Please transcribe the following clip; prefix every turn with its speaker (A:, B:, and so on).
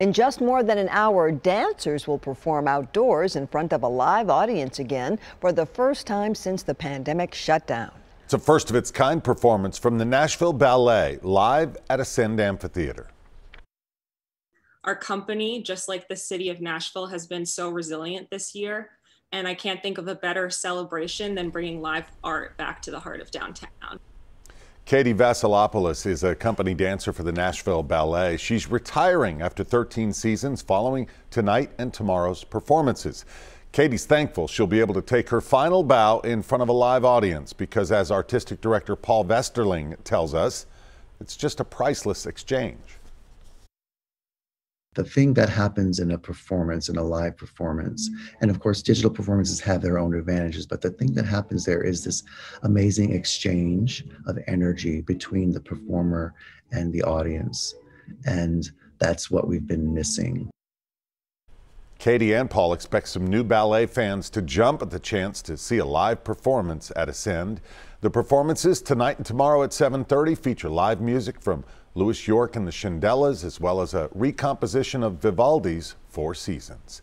A: In just more than an hour, dancers will perform outdoors in front of a live audience again for the first time since the pandemic shutdown.
B: It's a first of its kind performance from the Nashville Ballet live at Ascend Amphitheater.
C: Our company, just like the city of Nashville, has been so resilient this year. And I can't think of a better celebration than bringing live art back to the heart of downtown.
B: Katie Vasilopoulos is a company dancer for the Nashville Ballet. She's retiring after 13 seasons following tonight and tomorrow's performances. Katie's thankful she'll be able to take her final bow in front of a live audience because, as artistic director Paul Vasterling tells us, it's just a priceless exchange
D: the thing that happens in a performance, in a live performance, and of course, digital performances have their own advantages, but the thing that happens there is this amazing exchange of energy between the performer and the audience. And that's what we've been missing.
B: Katie and Paul expect some new ballet fans to jump at the chance to see a live performance at Ascend. The performances tonight and tomorrow at 7:30 feature live music from Louis York and the Shindellas, as well as a recomposition of Vivaldi's Four Seasons.